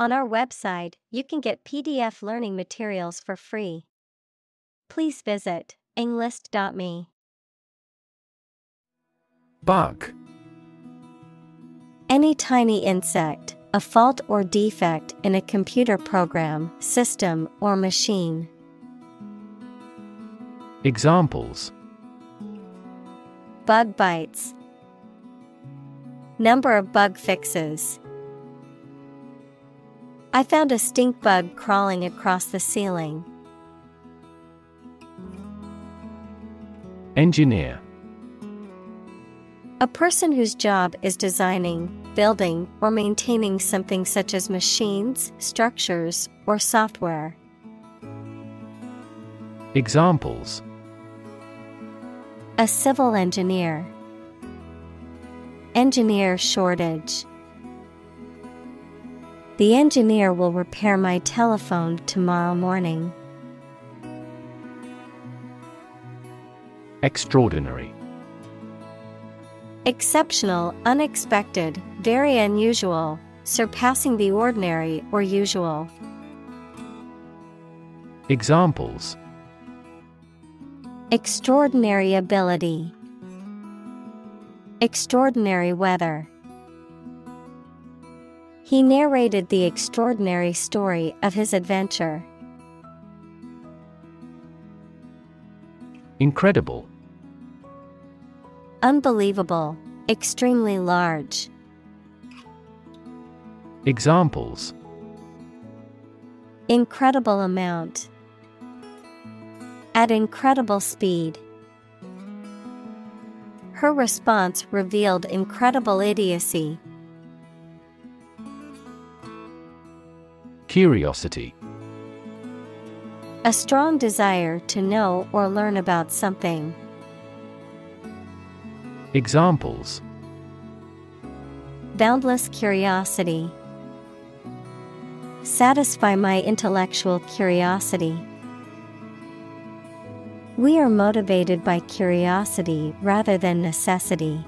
On our website, you can get PDF learning materials for free. Please visit englist.me. Bug Any tiny insect, a fault or defect in a computer program, system, or machine. Examples Bug bites. Number of bug fixes. I found a stink bug crawling across the ceiling. Engineer A person whose job is designing, building, or maintaining something such as machines, structures, or software. Examples A civil engineer. Engineer shortage. The engineer will repair my telephone tomorrow morning. Extraordinary Exceptional, unexpected, very unusual, surpassing the ordinary or usual. Examples Extraordinary ability. Extraordinary weather. He narrated the extraordinary story of his adventure. Incredible Unbelievable, extremely large. Examples Incredible amount. At incredible speed. Her response revealed incredible idiocy. Curiosity A strong desire to know or learn about something. Examples Boundless curiosity. Satisfy my intellectual curiosity. We are motivated by curiosity rather than necessity.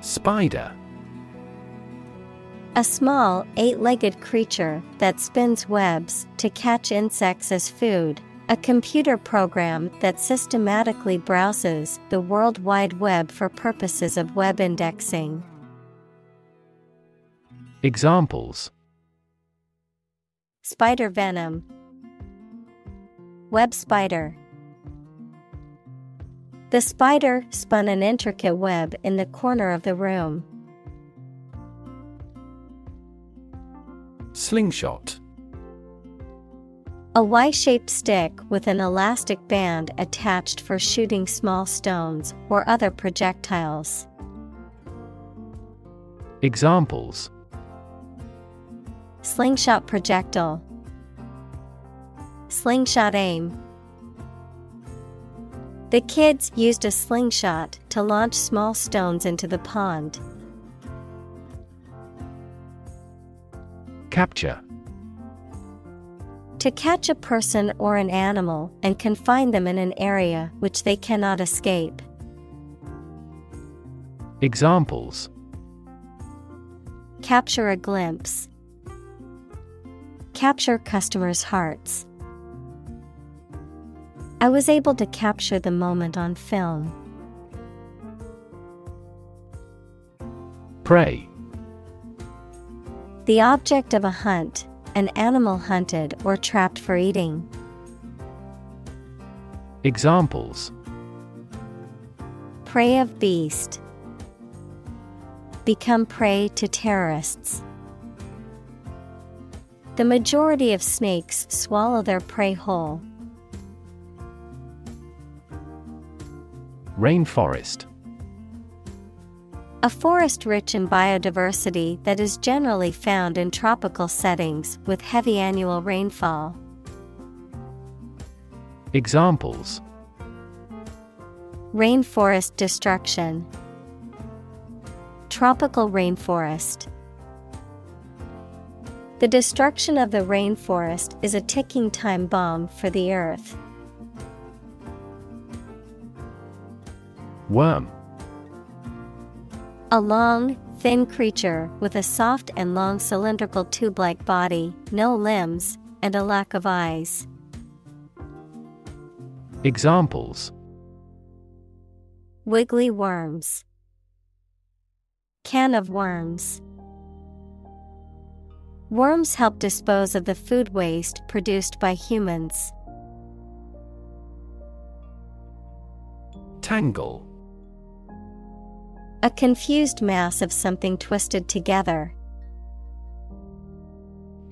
Spider A small, eight legged creature that spins webs to catch insects as food. A computer program that systematically browses the World Wide Web for purposes of web indexing. Examples Spider venom. Web spider. The spider spun an intricate web in the corner of the room. Slingshot A Y shaped stick with an elastic band attached for shooting small stones or other projectiles. Examples Slingshot projectile. Slingshot aim. The kids used a slingshot to launch small stones into the pond. Capture To catch a person or an animal and confine them in an area which they cannot escape. Examples Capture a glimpse. Capture customers' hearts. I was able to capture the moment on film. Prey The object of a hunt, an animal hunted or trapped for eating. Examples Prey of beast. Become prey to terrorists. The majority of snakes swallow their prey whole. Rainforest A forest rich in biodiversity that is generally found in tropical settings with heavy annual rainfall. Examples Rainforest destruction. Tropical rainforest. The destruction of the rainforest is a ticking time bomb for the earth. Worm A long, Thin creature with a soft and long cylindrical tube like body, no limbs, and a lack of eyes. Examples Wiggly worms. Can of worms. Worms help dispose of the food waste produced by humans. Tangle A confused mass of something twisted together.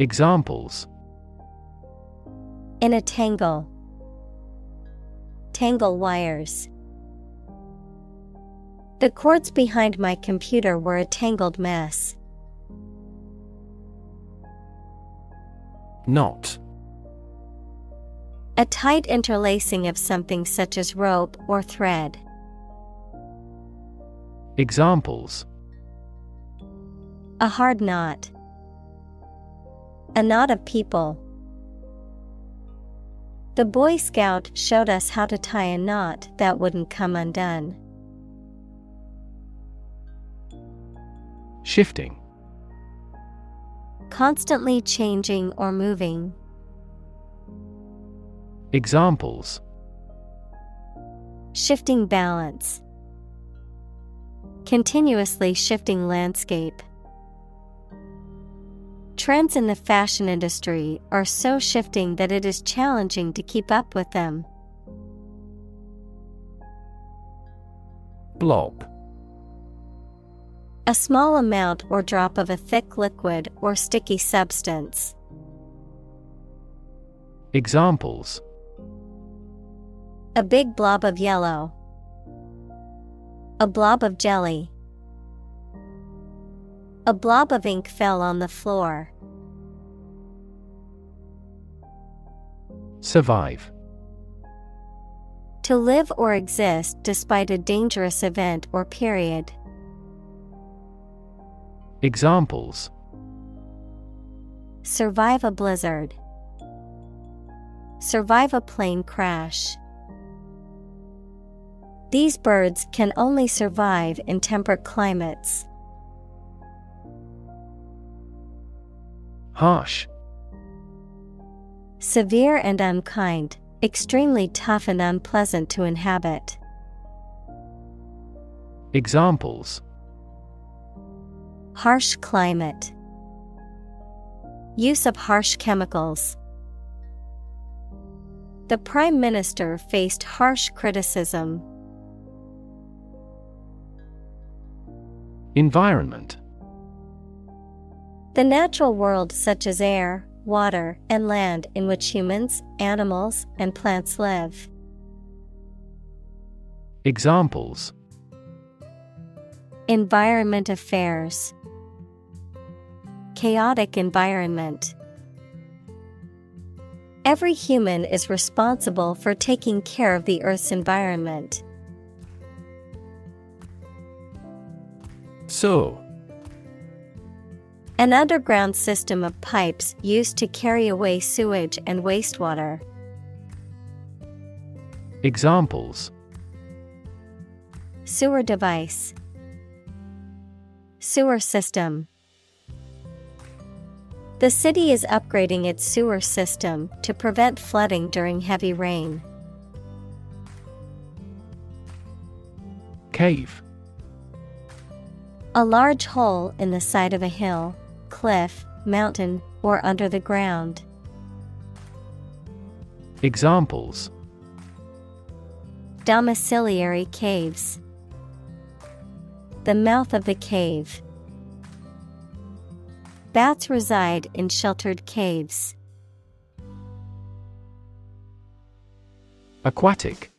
Examples In a tangle. Tangle wires. The cords behind my computer were a tangled mess. Knot A tight interlacing of something such as rope or thread. Examples A hard knot. A knot of people. The Boy Scout showed us how to tie a knot that wouldn't come undone. Shifting Constantly changing or moving. Examples Shifting balance. Continuously shifting landscape. Trends in the fashion industry are so shifting that it is challenging to keep up with them. Blob A small amount or drop of a thick liquid or sticky substance. Examples A big blob of yellow. A blob of jelly. A blob of ink fell on the floor. Survive To live or exist despite a dangerous event or period. Examples Survive a blizzard. Survive a plane crash. These birds can only survive in temperate climates. Harsh Severe and unkind, extremely tough and unpleasant to inhabit. Examples Harsh climate. Use of harsh chemicals. The Prime Minister faced harsh criticism. Environment The natural world, such as air, water, and land, in which humans, animals, and plants live. Examples Environment affairs. Chaotic environment. Every human is responsible for taking care of the Earth's environment. So An underground system of pipes used to carry away sewage and wastewater. Examples Sewer device. Sewer system. The city is upgrading its sewer system to prevent flooding during heavy rain. Cave A large hole in the side of a hill, cliff, mountain, or under the ground. Examples Domiciliary caves. The mouth of the cave. Bats reside in sheltered caves. Aquatic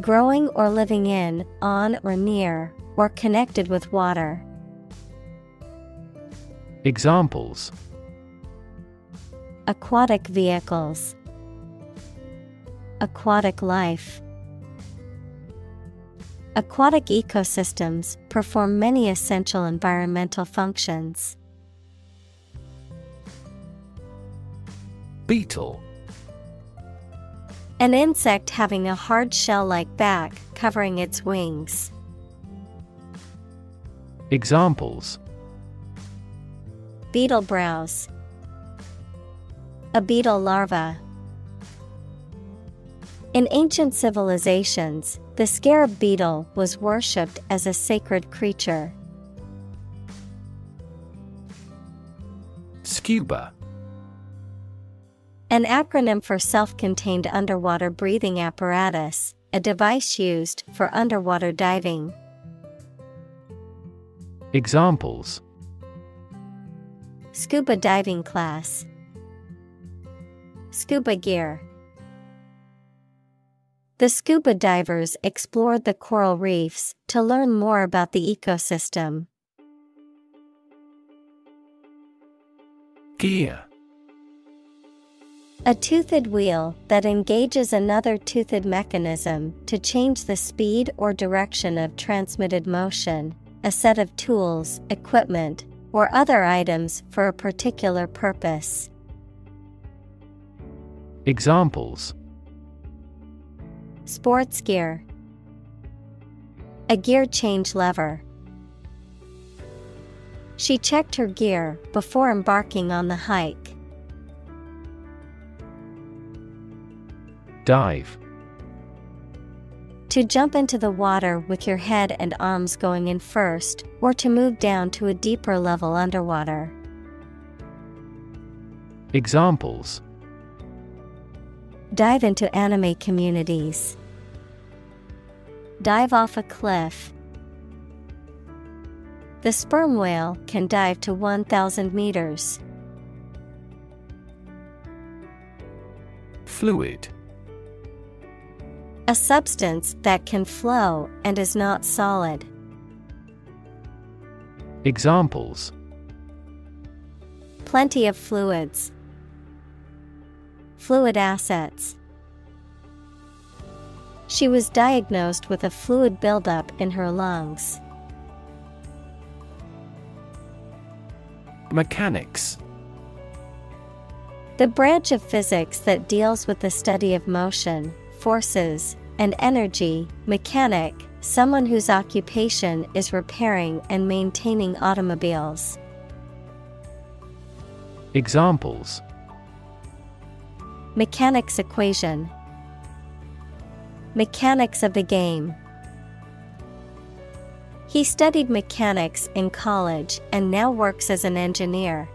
Growing or living in, on or near, or connected with water. Examples Aquatic vehicles. Aquatic life. Aquatic ecosystems perform many essential environmental functions. Beetle An insect having a hard shell like back covering its wings. Examples Beetle browse. A beetle larva. In ancient civilizations, the scarab beetle was worshipped as a sacred creature. Scuba An acronym for self contained underwater breathing apparatus, a device used for underwater diving. Examples Scuba diving class, Scuba gear. The scuba divers explored the coral reefs to learn more about the ecosystem. Gear A toothed wheel that engages another toothed mechanism to change the speed or direction of transmitted motion, a set of tools, equipment, or other items for a particular purpose. Examples Sports gear, a gear change lever. She checked her gear before embarking on the hike. Dive To jump into the water with your head and arms going in first, or to move down to a deeper level underwater. Examples Dive into anime communities. Dive off a cliff. The sperm whale can dive to 1,000 meters. Fluid A substance that can flow and is not solid. Examples Plenty of fluids. Fluid assets. She was diagnosed with a fluid buildup in her lungs. Mechanics The branch of physics that deals with the study of motion, forces, and energy, mechanic, someone whose occupation is repairing and maintaining automobiles. Examples Mechanics equation. Mechanics of the game. He studied mechanics in college and now works as an engineer.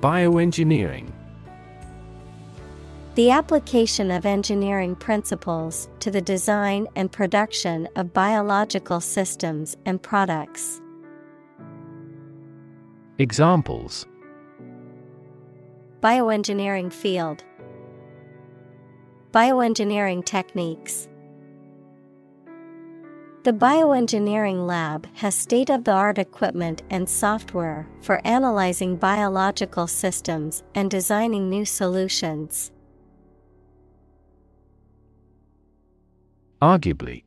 Bioengineering The application of engineering principles to the design and production of biological systems and products. Examples Bioengineering field. Bioengineering techniques. The bioengineering lab has state of the art equipment and software for analyzing biological systems and designing new solutions. Arguably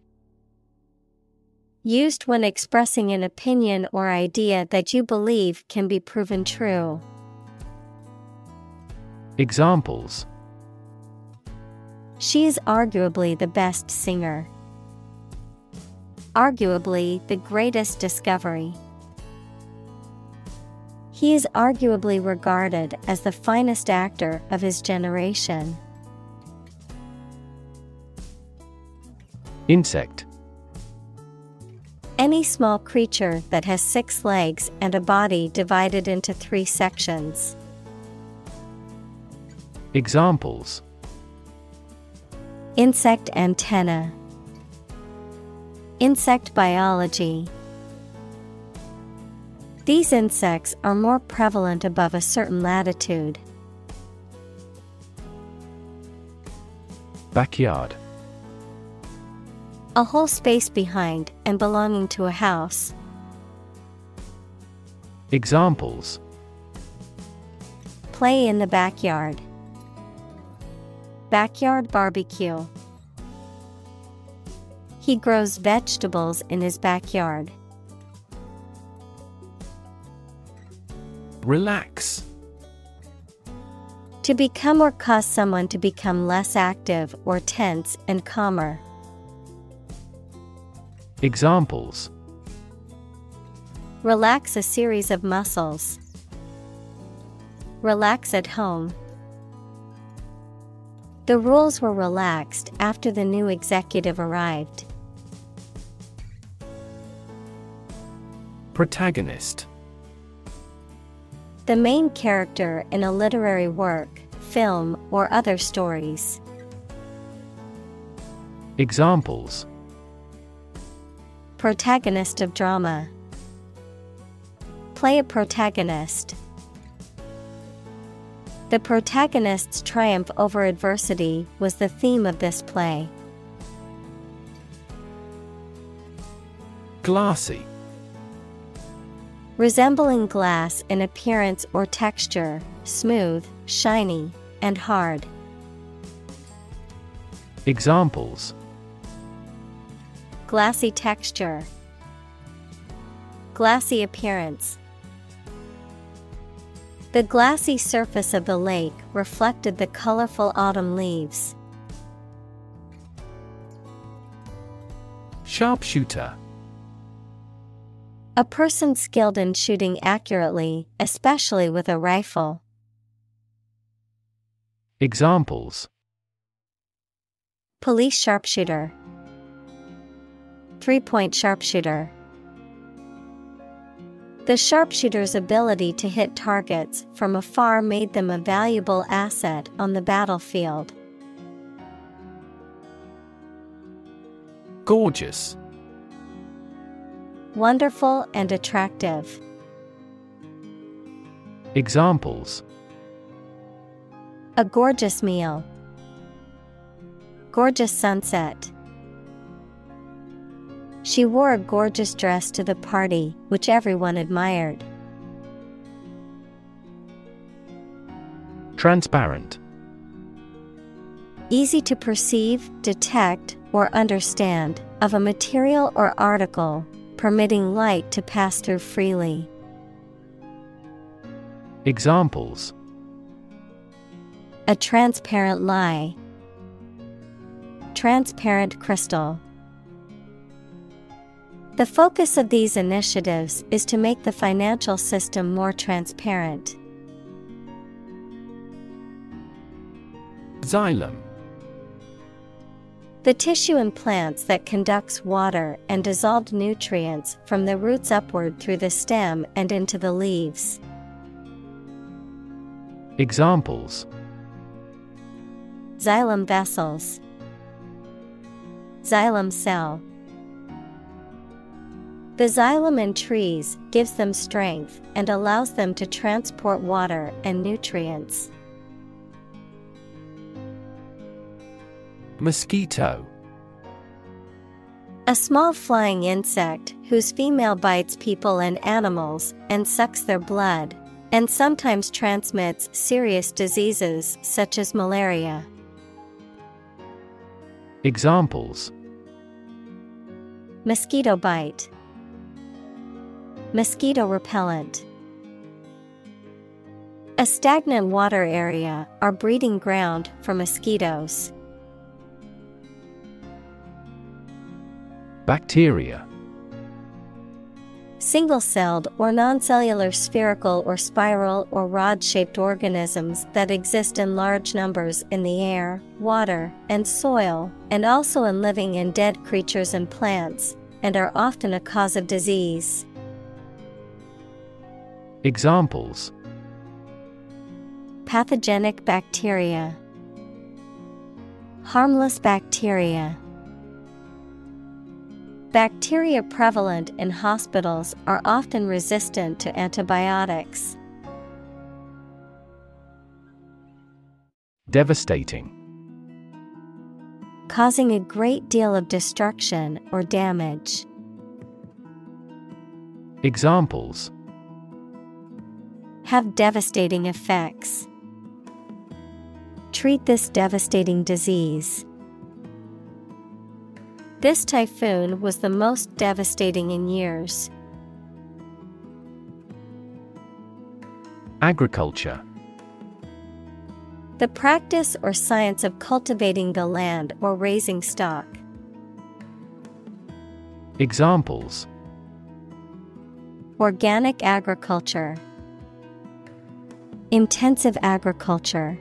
Used when expressing an opinion or idea that you believe can be proven true. Examples She is arguably the best singer. Arguably the greatest discovery. He is arguably regarded as the finest actor of his generation. Insect Any small creature that has six legs and a body divided into three sections. Examples Insect antenna. Insect biology. These insects are more prevalent above a certain latitude. Backyard A whole space behind and belonging to a house. Examples Play in the backyard. Backyard barbecue. He grows vegetables in his backyard. Relax To become or cause someone to become less active or tense and calmer. Examples Relax a series of muscles. Relax at home. The rules were relaxed after the new executive arrived. Protagonist The main character in a literary work, film, or other stories. Examples Protagonist of drama. Play a protagonist. The protagonist's triumph over adversity was the theme of this play. Glassy Resembling glass in appearance or texture, smooth, shiny, and hard. Examples Glassy texture, Glassy appearance. The glassy surface of the lake reflected the colorful autumn leaves. Sharpshooter A person skilled in shooting accurately, especially with a rifle. Examples Police sharpshooter, Three point sharpshooter. The sharpshooter's ability to hit targets from afar made them a valuable asset on the battlefield. Gorgeous Wonderful and attractive. Examples A gorgeous meal. Gorgeous sunset. She wore a gorgeous dress to the party, which everyone admired. Transparent Easy to perceive, detect, or understand, of a material or article, permitting light to pass through freely. Examples A transparent lie. Transparent crystal. The focus of these initiatives is to make the financial system more transparent. Xylem The tissue in plants that conducts water and dissolved nutrients from the roots upward through the stem and into the leaves. Examples Xylem vessels, Xylem cell. The xylem in trees gives them strength and allows them to transport water and nutrients. Mosquito A small flying insect whose female bites people and animals and sucks their blood, and sometimes transmits serious diseases such as malaria. Examples Mosquito bite, Mosquito repellent. A stagnant water area are breeding ground for mosquitoes. Bacteria Single celled or non-cellular spherical or spiral or rod shaped organisms that exist in large numbers in the air, water, and soil, and also in living and dead creatures and plants, and are often a cause of disease. Examples Pathogenic bacteria, Harmless bacteria. Bacteria prevalent in hospitals are often resistant to antibiotics. Devastating Causing a great deal of destruction or damage. Examples Have devastating effects. Treat this devastating disease. This typhoon was the most devastating in years. Agriculture The practice or science of cultivating the land or raising stock. Examples Organic agriculture, Intensive agriculture.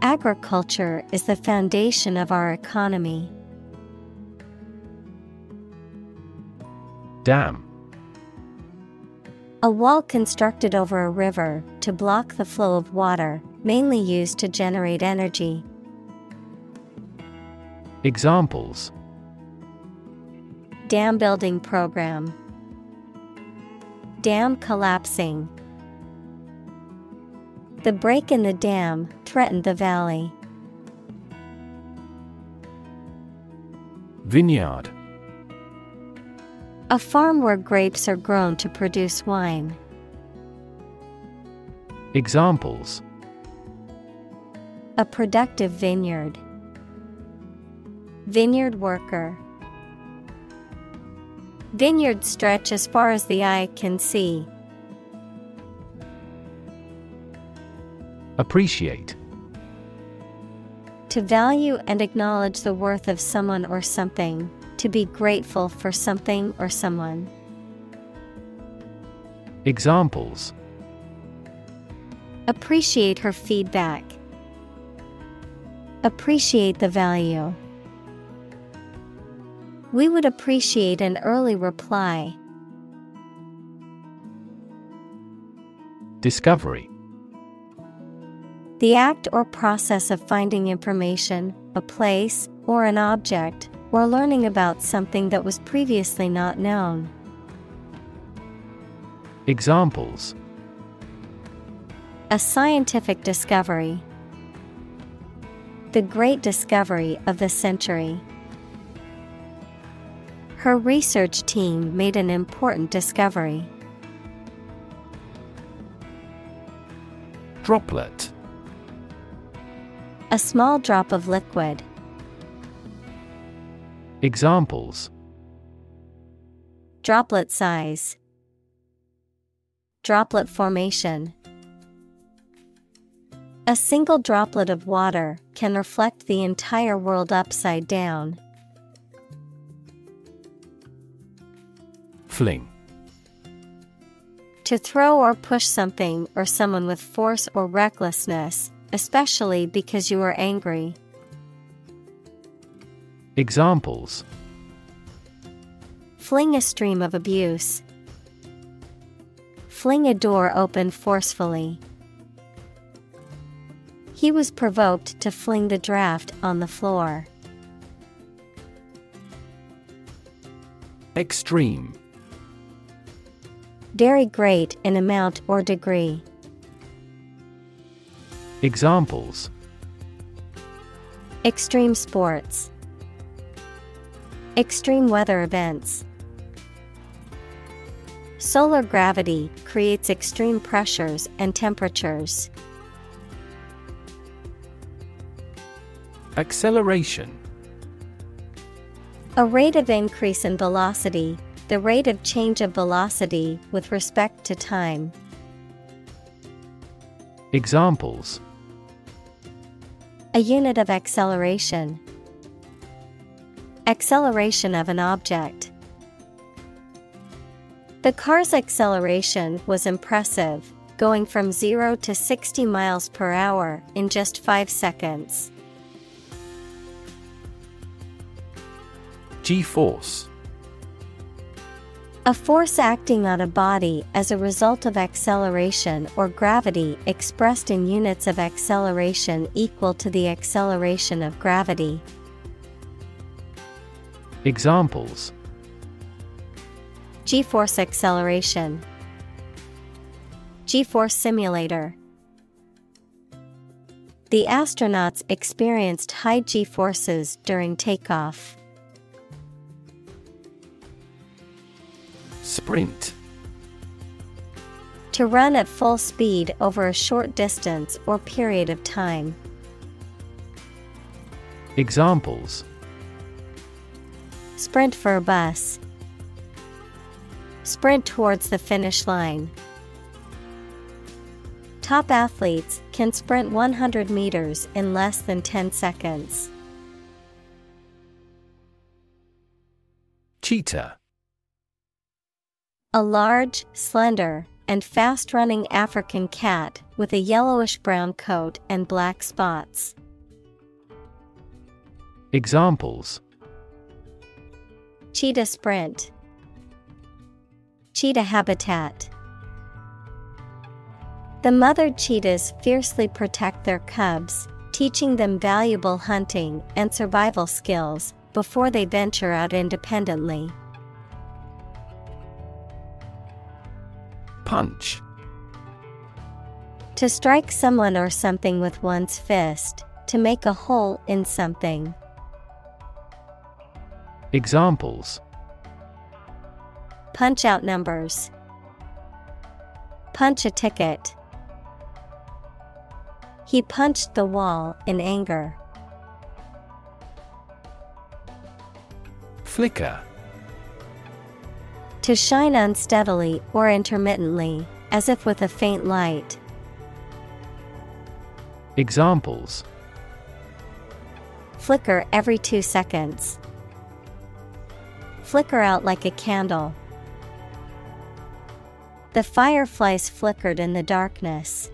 Agriculture is the foundation of our economy. Dam A wall constructed over a river to block the flow of water, mainly used to generate energy. Examples Dam building program, Dam collapsing. The break in the dam threatened the valley. Vineyard A farm where grapes are grown to produce wine. Examples A productive vineyard. Vineyard worker. Vineyards stretch as far as the eye can see. Appreciate To value and acknowledge the worth of someone or something, to be grateful for something or someone. Examples Appreciate her feedback. Appreciate the value. We would appreciate an early reply. Discovery The act or process of finding information, a place, or an object, or learning about something that was previously not known. Examples A scientific discovery. The great discovery of the century. Her research team made an important discovery. Droplet A small drop of liquid. Examples Droplet size. Droplet formation. A single droplet of water can reflect the entire world upside down. Fling To throw or push something or someone with force or recklessness, especially because you are angry. Examples Fling a stream of abuse. Fling a door open forcefully. He was provoked to fling the draft on the floor. Extreme Very great in amount or degree. Examples Extreme sports. Extreme weather events. Solar gravity creates extreme pressures and temperatures. Acceleration A rate of increase in velocity, the rate of change of velocity with respect to time. Examples A unit of acceleration. Acceleration of an object. The car's acceleration was impressive, going from 0 to 60 miles per hour in just 5 seconds. G-force A force acting on a body as a result of acceleration or gravity expressed in units of acceleration equal to the acceleration of gravity. Examples G-force acceleration. G-force simulator. The astronauts experienced high G-forces during takeoff. Sprint To run at full speed over a short distance or period of time. Examples Sprint for a bus. Sprint towards the finish line. Top athletes can sprint 100 meters in less than 10 seconds. Cheetah. A large, slender, and fast running African cat with a yellowish brown coat and black spots. Examples Cheetah sprint, Cheetah habitat. The mother cheetahs fiercely protect their cubs, teaching them valuable hunting and survival skills before they venture out independently. Punch. To strike someone or something with one's fist, to make a hole in something. Examples Punch out numbers. Punch a ticket. He punched the wall in anger. Flicker. To shine unsteadily or intermittently, as if with a faint light. Examples Flicker every two seconds. Flicker out like a candle. The fireflies flickered in the darkness.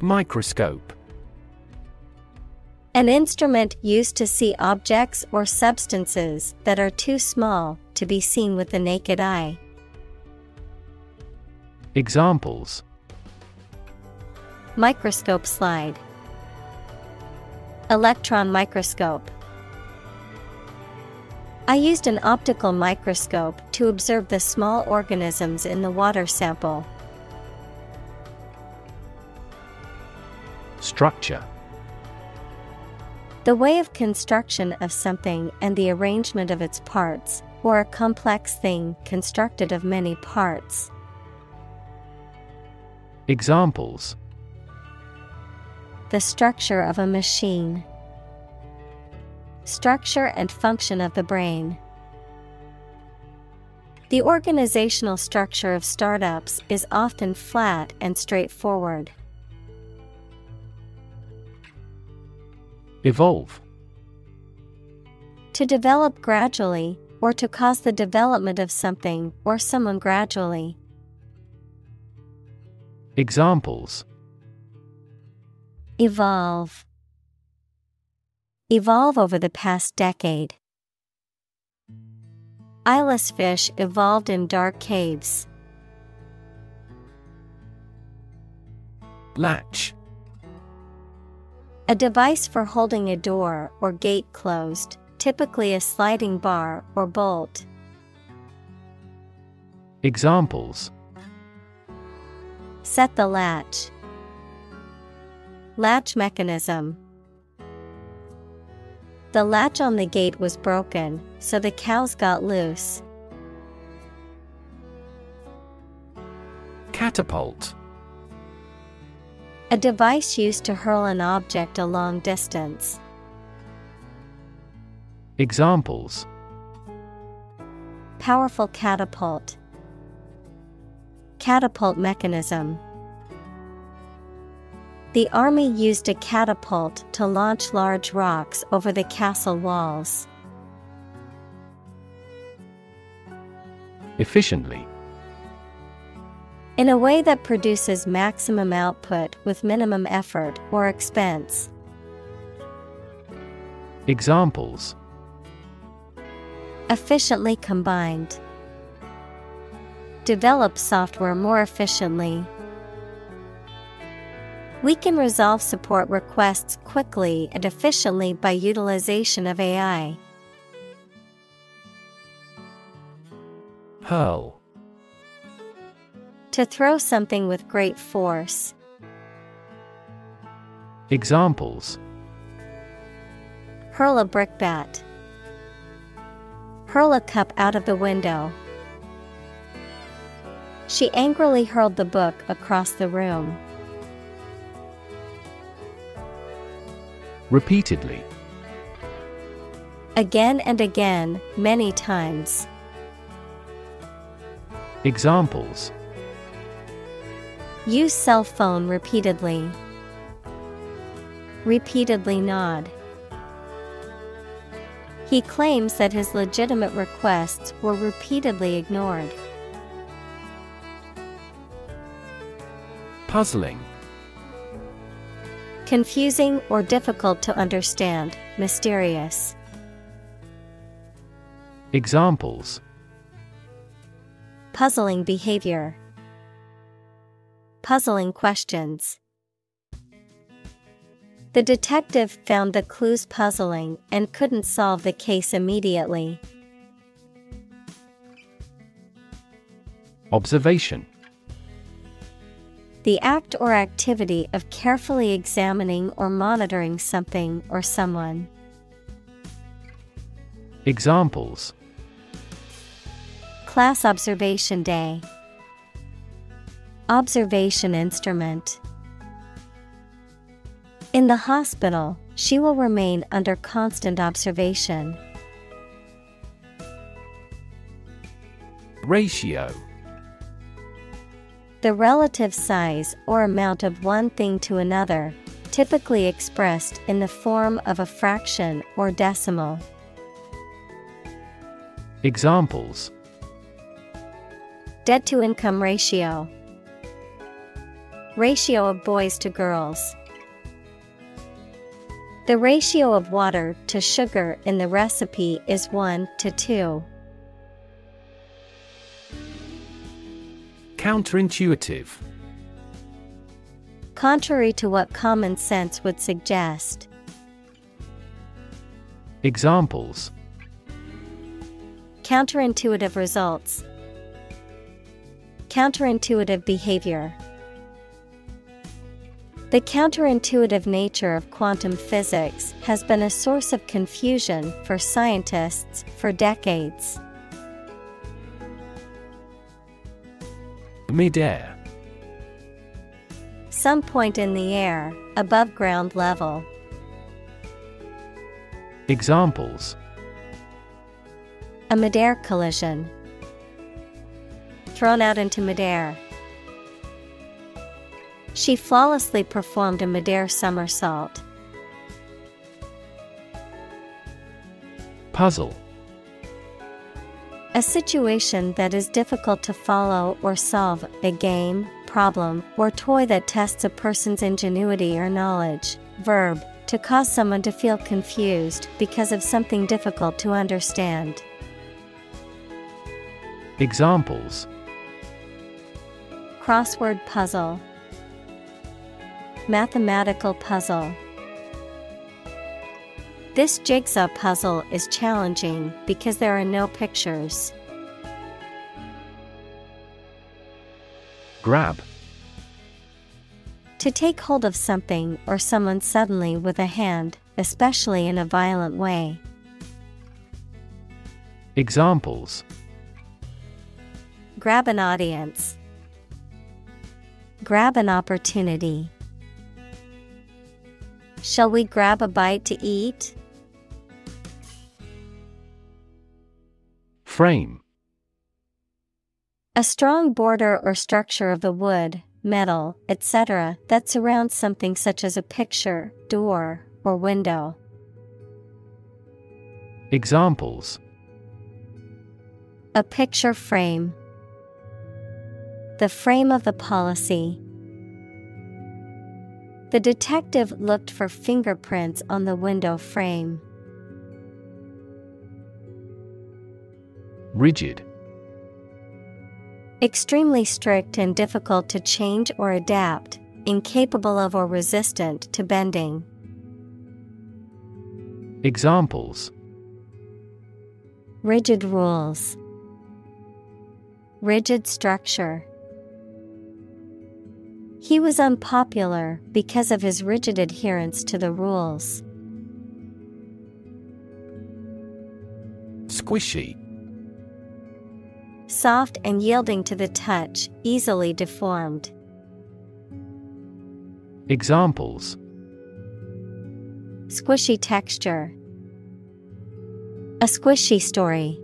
Microscope. An instrument used to see objects or substances that are too small to be seen with the naked eye. Examples Microscope slide, Electron microscope. I used an optical microscope to observe the small organisms in the water sample. Structure. The way of construction of something and the arrangement of its parts, or a complex thing constructed of many parts. Examples The structure of a machine. Structure and function of the brain. The organizational structure of startups is often flat and straightforward. Evolve. To develop gradually, or to cause the development of something or someone gradually. Examples Evolve. Evolve over the past decade. Eyeless fish evolved in dark caves. Latch. A device for holding a door or gate closed, typically a sliding bar or bolt. Examples Set the latch. Latch mechanism. The latch on the gate was broken, so the cows got loose. Catapult. A device used to hurl an object a long distance. Examples Powerful catapult. Catapult mechanism. The army used a catapult to launch large rocks over the castle walls. Efficiently. In a way that produces maximum output with minimum effort or expense. Examples Efficiently combined. Develop software more efficiently. We can resolve support requests quickly and efficiently by utilization of AI. Hurl. To throw something with great force. Examples Hurl a brickbat. Hurl a cup out of the window. She angrily hurled the book across the room. Repeatedly. Again and again, many times. Examples Use cell phone repeatedly. Repeatedly nod. He claims that his legitimate requests were repeatedly ignored. Puzzling. Confusing or difficult to understand, mysterious. Examples Puzzling behavior, Puzzling questions. The detective found the clues puzzling and couldn't solve the case immediately. Observation The act or activity of carefully examining or monitoring something or someone. Examples Class Observation Day Observation Instrument In the hospital, she will remain under constant observation. Ratio The relative size or amount of one thing to another, typically expressed in the form of a fraction or decimal. Examples Debt to income ratio, Ratio of boys to girls. The ratio of water to sugar in the recipe is 1 to 2. Counterintuitive Contrary to what common sense would suggest. Examples Counterintuitive results. Counterintuitive behavior. The counterintuitive nature of quantum physics has been a source of confusion for scientists for decades. Midair Some point in the air, above ground level. Examples A midair collision. Thrown out into midair. She flawlessly performed a midair somersault. Puzzle A situation that is difficult to follow or solve, a game, problem, or toy that tests a person's ingenuity or knowledge. Verb, to cause someone to feel confused because of something difficult to understand. Examples Crossword puzzle, Mathematical puzzle. This jigsaw puzzle is challenging because there are no pictures. Grab To take hold of something or someone suddenly with a hand, especially in a violent way. Examples Grab an audience. Grab an opportunity. Shall we grab a bite to eat? Frame A strong border or structure of the wood, metal, etc., that surrounds something such as a picture, door, or window. Examples A picture frame. The frame of the policy. The detective looked for fingerprints on the window frame. Rigid Extremely strict and difficult to change or adapt, incapable of or resistant to bending. Examples Rigid rules. Rigid structure. He was unpopular because of his rigid adherence to the rules. Squishy Soft and yielding to the touch, easily deformed. Examples Squishy texture. A squishy story.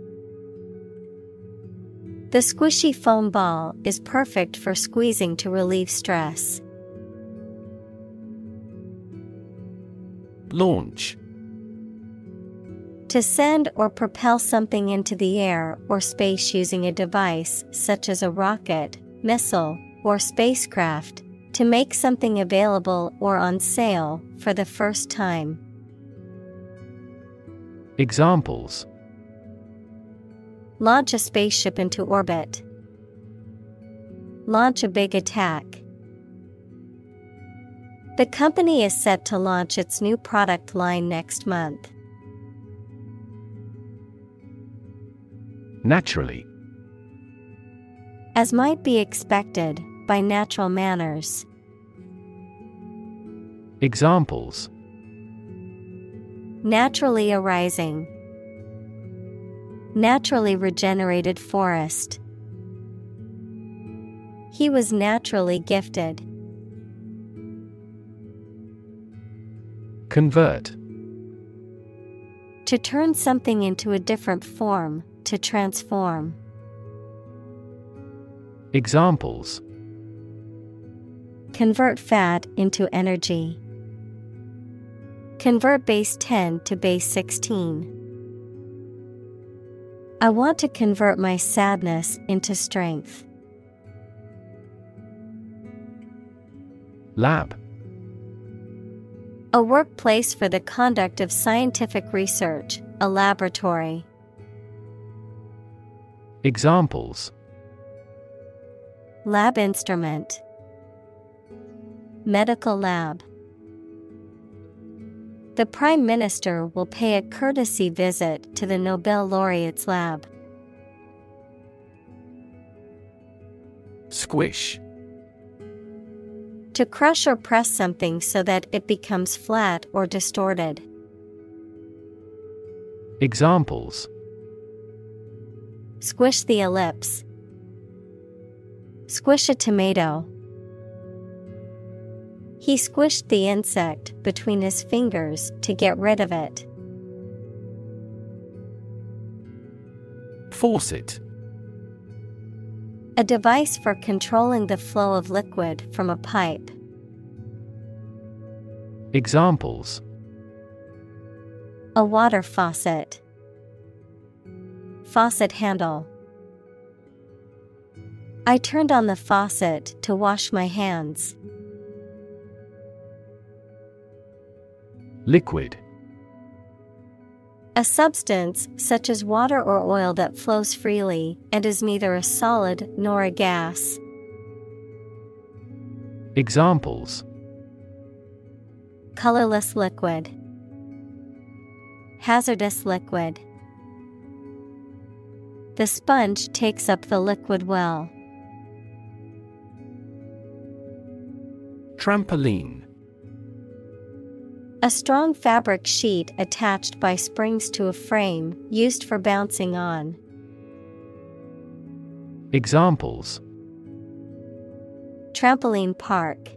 The squishy foam ball is perfect for squeezing to relieve stress. Launch To send or propel something into the air or space using a device such as a rocket, missile, or spacecraft, to make something available or on sale for the first time. Examples Launch a spaceship into orbit. Launch a big attack. The company is set to launch its new product line next month. Naturally. As might be expected, by natural manners. Examples Naturally arising, Naturally regenerated forest. He was naturally gifted. Convert. To turn something into a different form, to transform. Examples Convert fat into energy. Convert base 10 to base 16. I want to convert my sadness into strength. Lab. A workplace for the conduct of scientific research, a laboratory. Examples Lab instrument, Medical lab. The Prime Minister will pay a courtesy visit to the Nobel laureate's lab. Squish. To crush or press something so that it becomes flat or distorted. Examples Squish the ellipse. Squish a tomato. He squished the insect between his fingers to get rid of it. Faucet. A device for controlling the flow of liquid from a pipe. Examples A water faucet. Faucet handle. I turned on the faucet to wash my hands. Liquid. A substance, such as water or oil, that flows freely and is neither a solid nor a gas. Examples Colorless liquid, Hazardous liquid. The sponge takes up the liquid well. Trampoline. A strong fabric sheet attached by springs to a frame, used for bouncing on. Examples Trampoline park,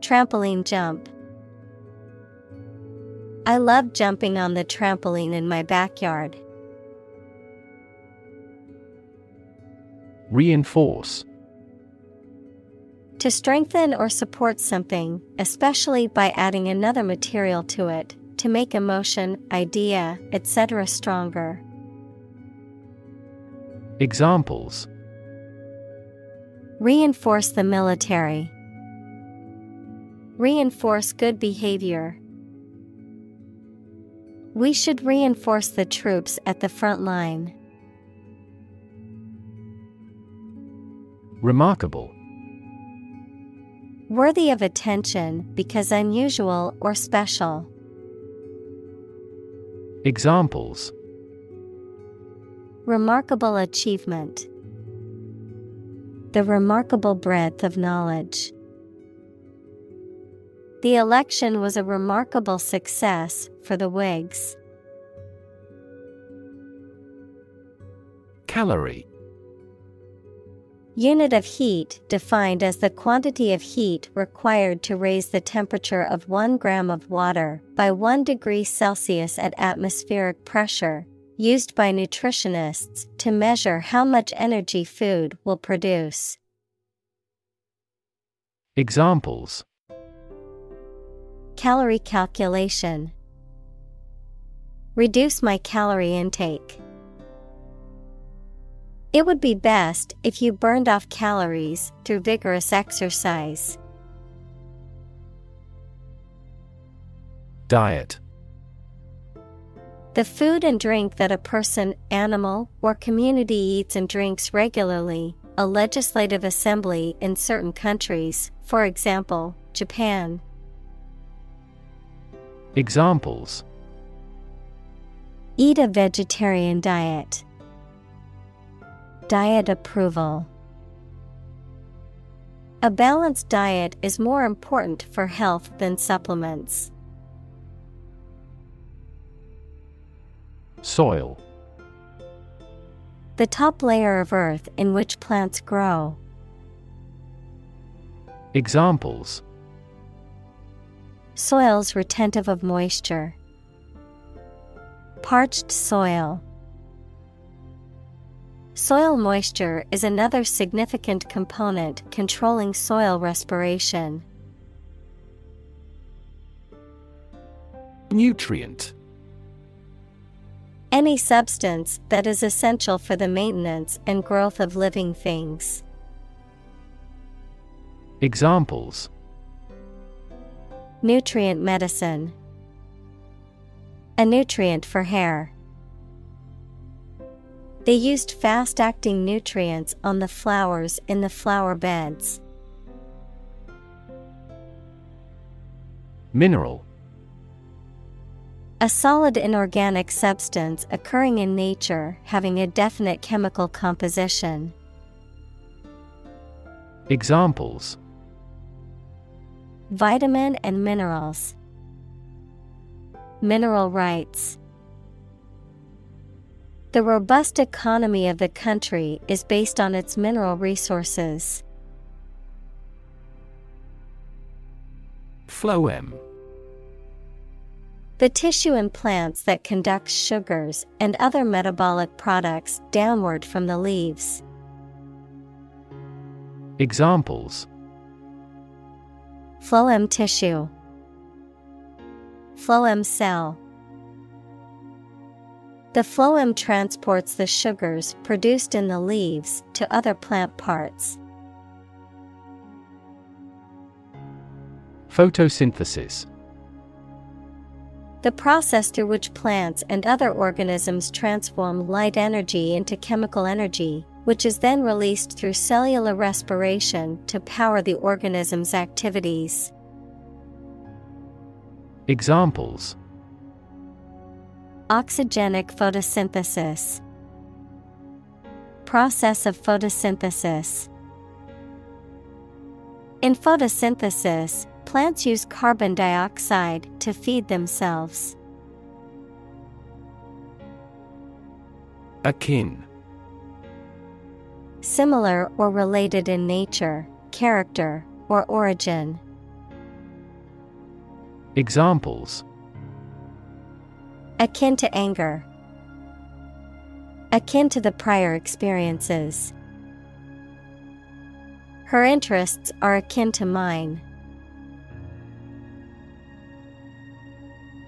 Trampoline jump. I love jumping on the trampoline in my backyard. Reinforce. To strengthen or support something, especially by adding another material to it, to make a motion, idea, etc. stronger. Examples Reinforce the military. Reinforce good behavior. We should reinforce the troops at the front line. Remarkable. Worthy of attention because unusual or special. Examples Remarkable achievement. The remarkable breadth of knowledge. The election was a remarkable success for the Whigs. Calorie. Unit of heat defined as the quantity of heat required to raise the temperature of 1 gram of water by 1 degree Celsius at atmospheric pressure, used by nutritionists to measure how much energy food will produce. Examples Calorie calculation, Reduce my calorie intake. It would be best if you burned off calories through vigorous exercise. Diet The food and drink that a person, animal, or community eats and drinks regularly, a legislative assembly in certain countries, for example, Japan. Examples Eat a vegetarian diet. Diet approval. A balanced diet is more important for health than supplements. Soil The top layer of earth in which plants grow. Examples Soils retentive of moisture. Parched soil. Soil moisture is another significant component controlling soil respiration. Nutrient Any substance that is essential for the maintenance and growth of living things. Examples Nutrient medicine. A nutrient for hair. They used fast acting nutrients on the flowers in the flower beds. Mineral A solid inorganic substance occurring in nature having a definite chemical composition. Examples Vitamin and minerals. Mineral rights. The robust economy of the country is based on its mineral resources. Phloem The tissue in plants that conducts sugars and other metabolic products downward from the leaves. Examples Phloem tissue. Phloem cell. The phloem transports the sugars produced in the leaves to other plant parts. Photosynthesis The process through which plants and other organisms transform light energy into chemical energy, which is then released through cellular respiration to power the organism's activities. Examples Oxygenic photosynthesis. Process of photosynthesis. In photosynthesis, plants use carbon dioxide to feed themselves. Akin Similar or related in nature, character, or origin. Examples Akin to anger. Akin to the prior experiences. Her interests are akin to mine.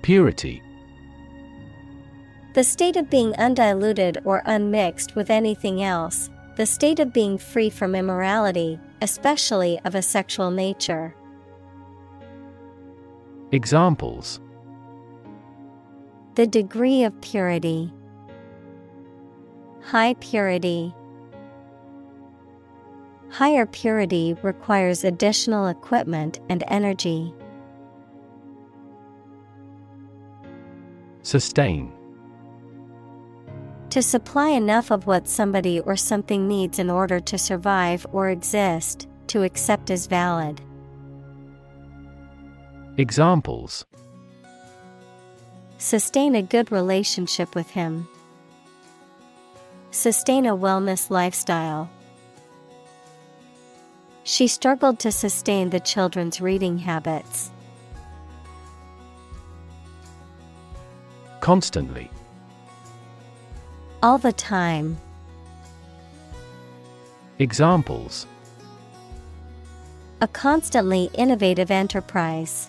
Purity The state of being undiluted or unmixed with anything else, the state of being free from immorality, especially of a sexual nature. Examples The degree of purity. High purity. Higher purity requires additional equipment and energy. Sustain To supply enough of what somebody or something needs in order to survive or exist, to accept as valid. Examples Sustain a good relationship with him. Sustain a wellness lifestyle. She struggled to sustain the children's reading habits. Constantly All the time. Examples A constantly innovative enterprise.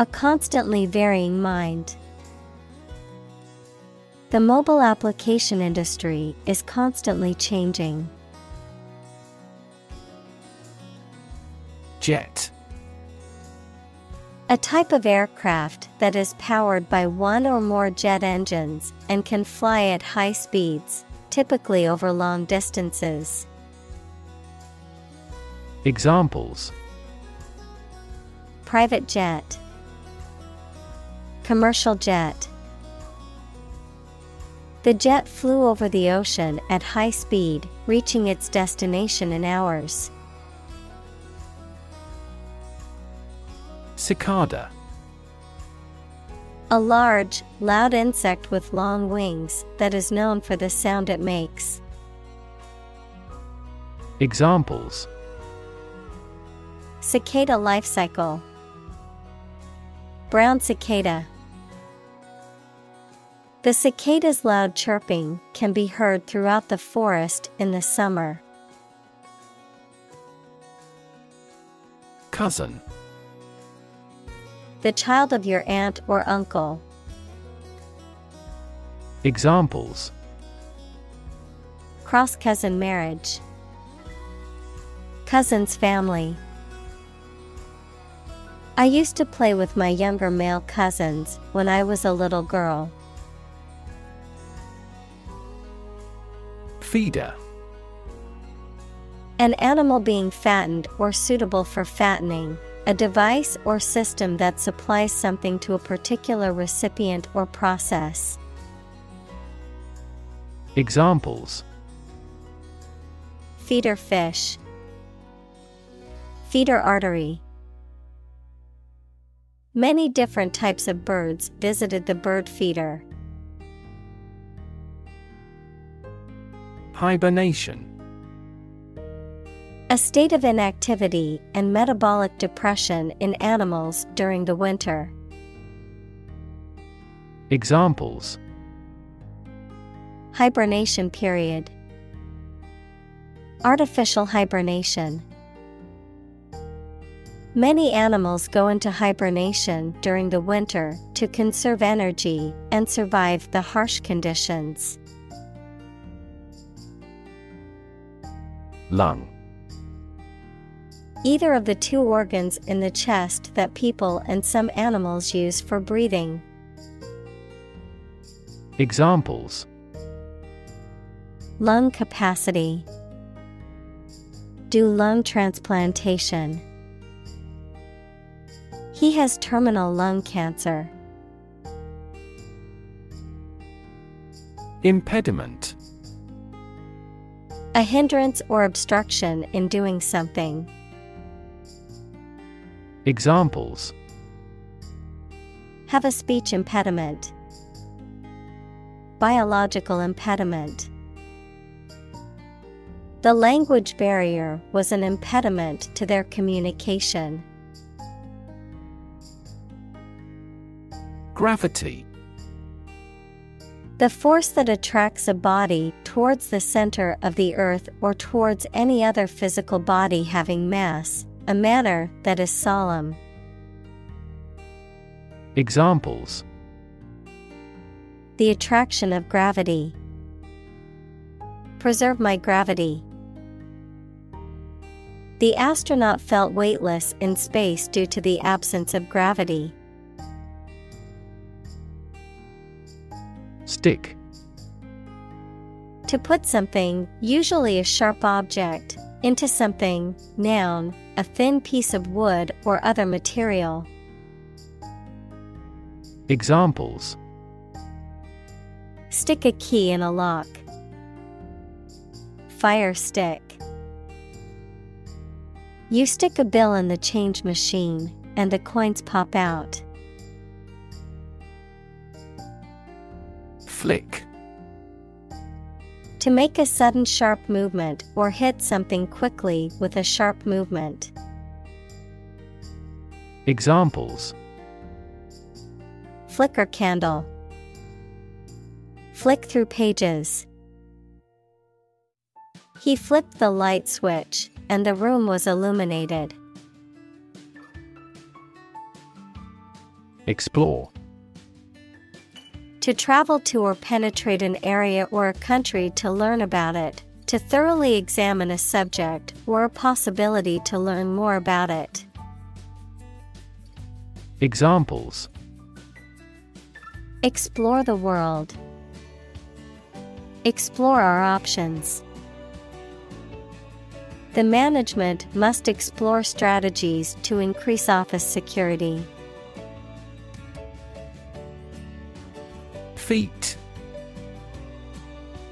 A constantly varying mind. The mobile application industry is constantly changing. Jet A type of aircraft that is powered by one or more jet engines and can fly at high speeds, typically over long distances. Examples Private jet, Commercial jet. The jet flew over the ocean at high speed, reaching its destination in hours. Cicada A large, loud insect with long wings that is known for the sound it makes. Examples Cicada life cycle Brown cicada The cicada's loud chirping can be heard throughout the forest in the summer. Cousin The child of your aunt or uncle. Examples Cross cousin marriage. Cousin's family. I used to play with my younger male cousins when I was a little girl. Feeder An animal being fattened or suitable for fattening, a device or system that supplies something to a particular recipient or process. Examples Feeder fish, Feeder artery. Many different types of birds visited the bird feeder. Hibernation A state of inactivity and metabolic depression in animals during the winter. Examples Hibernation period. Artificial hibernation. Many animals go into hibernation during the winter to conserve energy and survive the harsh conditions. Lung Either of the two organs in the chest that people and some animals use for breathing. Examples Lung capacity. Do lung transplantation. He has terminal lung cancer. Impediment A hindrance or obstruction in doing something. Examples Have a speech impediment. Biological impediment. The language barrier was an impediment to their communication. Gravity The force that attracts a body towards the center of the earth or towards any other physical body having mass, a manner that is solemn. Examples The attraction of gravity. Preserve my gravity. The astronaut felt weightless in space due to the absence of gravity. Stick To put something, usually a sharp object, into something, noun, a thin piece of wood or other material. Examples Stick a key in a lock. Fire stick. You stick a bill in the change machine, and the coins pop out. Flick To make a sudden sharp movement or hit something quickly with a sharp movement. Examples Flicker candle. Flick through pages. He flipped the light switch, and the room was illuminated. Explore To travel to or penetrate an area or a country to learn about it, to thoroughly examine a subject or a possibility to learn more about it. Examples Explore the world. Explore our options. The management must explore strategies to increase office security. Feat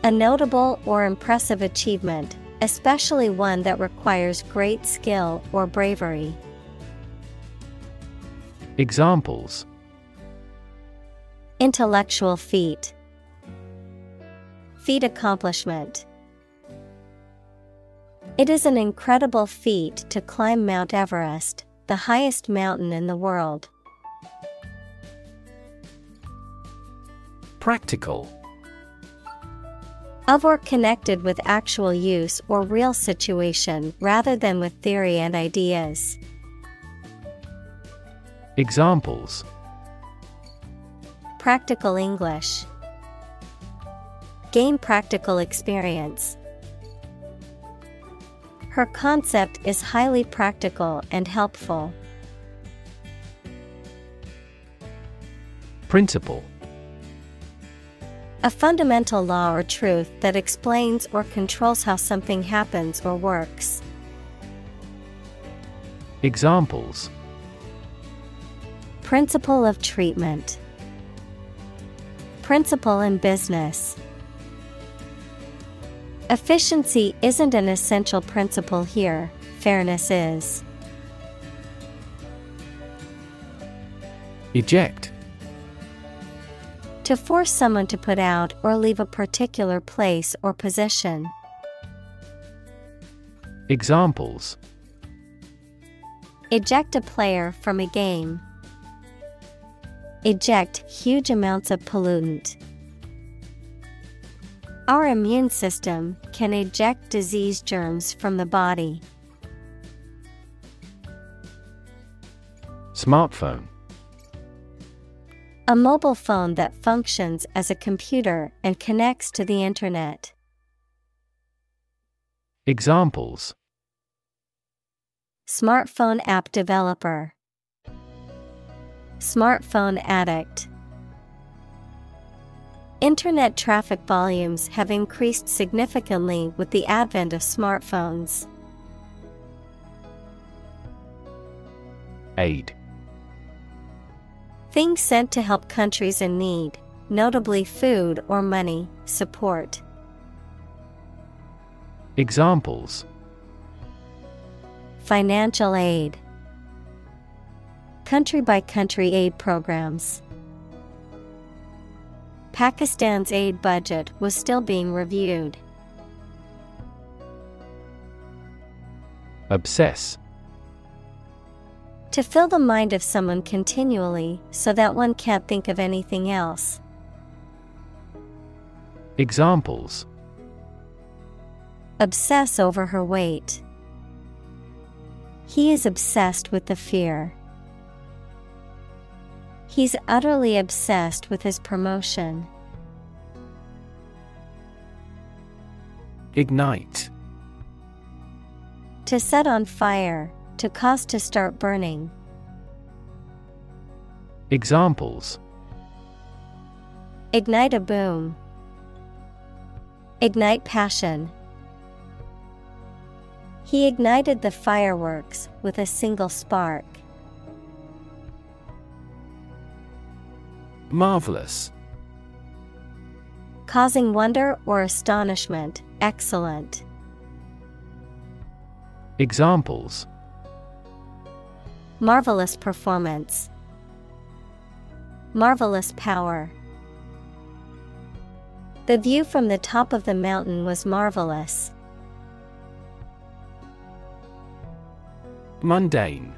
A notable or impressive achievement, especially one that requires great skill or bravery. Examples Intellectual feat, feat accomplishment. It is an incredible feat to climb Mount Everest, the highest mountain in the world. Practical Of or connected with actual use or real situation rather than with theory and ideas. Examples Practical English. Gain practical experience. Her concept is highly practical and helpful. Principle A fundamental law or truth that explains or controls how something happens or works. Examples Principle of treatment. Principle in business. Efficiency isn't an essential principle here, fairness is. Eject To force someone to put out or leave a particular place or position. Examples Eject a player from a game. Eject huge amounts of pollutant. Our immune system can eject disease germs from the body. Smartphone A mobile phone that functions as a computer and connects to the internet. Examples Smartphone app developer. Smartphone addict. Internet traffic volumes have increased significantly with the advent of smartphones. Aid Things sent to help countries in need, notably food or money, support. Examples Financial aid. Country by country aid programs. Pakistan's aid budget was still being reviewed. Obsess To fill the mind of someone continually so that one can't think of anything else. Examples Obsess over her weight. He is obsessed with the fear. He's utterly obsessed with his promotion. Ignite To set on fire, to cause to start burning. Examples Ignite a boom. Ignite passion. He ignited the fireworks with a single spark. Marvelous Causing wonder or astonishment, excellent. Examples Marvelous performance. Marvelous power. The view from the top of the mountain was marvelous. Mundane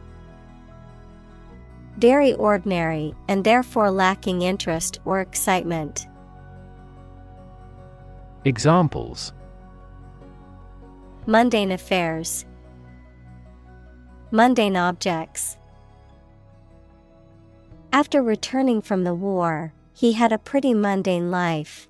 Very ordinary and therefore lacking interest or excitement. Examples Mundane affairs. Mundane objects. After returning from the war, He had a pretty mundane life.